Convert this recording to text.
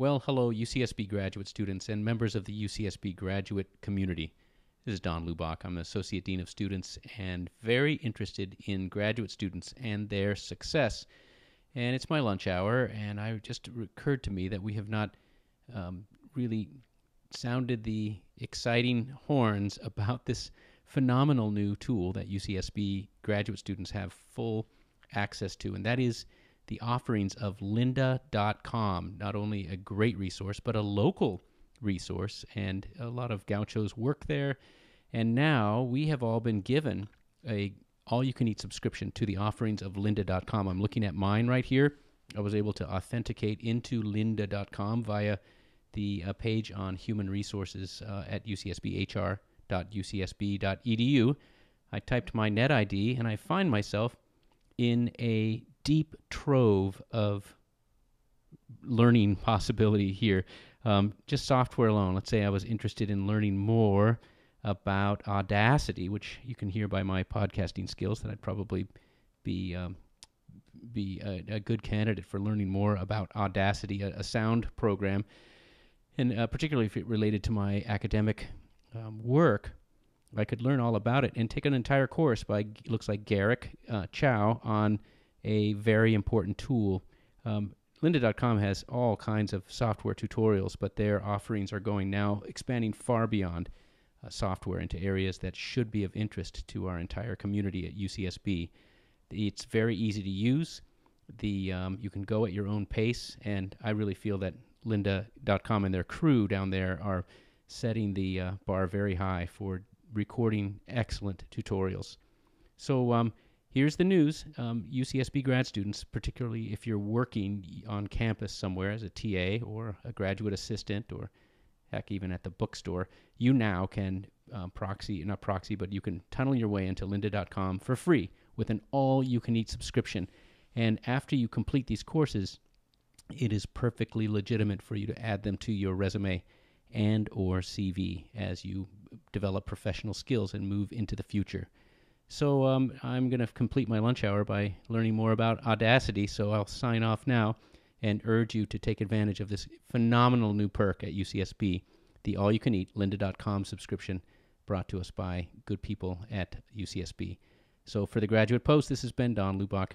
Well, hello, UCSB graduate students and members of the UCSB graduate community. This is Don Lubach. I'm Associate Dean of Students and very interested in graduate students and their success. And it's my lunch hour, and I just occurred to me that we have not um, really sounded the exciting horns about this phenomenal new tool that UCSB graduate students have full access to, and that is the offerings of lynda.com. Not only a great resource, but a local resource, and a lot of gauchos work there. And now we have all been given a all you can eat subscription to the offerings of lynda.com. I'm looking at mine right here. I was able to authenticate into lynda.com via the uh, page on human resources uh, at ucsbhr.ucsb.edu. I typed my net ID and I find myself in a deep trove of learning possibility here. Um, just software alone. Let's say I was interested in learning more about Audacity, which you can hear by my podcasting skills that I'd probably be um, be a, a, good candidate for learning more about Audacity, a, a sound program, and uh, particularly if it related to my academic um, work. I could learn all about it and take an entire course by looks like Garrick uh, Chow on a very important tool. Um, lynda.com has all kinds of software tutorials, but their offerings are going now expanding far beyond uh, software into areas that should be of interest to our entire community at UCSB. It's very easy to use. The um, you can go at your own pace, and I really feel that lynda.com and their crew down there are setting the uh, bar very high for recording excellent tutorials. So um, here's the news um, UCSB grad students, particularly if you're working on campus somewhere as a TA or a graduate assistant or heck, even at the bookstore, you now can um, proxy, not proxy, but you can tunnel your way into lynda.com for free with an all you can eat subscription. And after you complete these courses, it is perfectly legitimate for you to add them to your resume and or CV as you develop professional skills and move into the future. So um, I'm going to complete my lunch hour by learning more about Audacity. So I'll sign off now and urge you to take advantage of this phenomenal new perk at UCSB, the all you can eat lynda.com subscription brought to us by good people at UCSB. So for the graduate post, this has been Don Lubach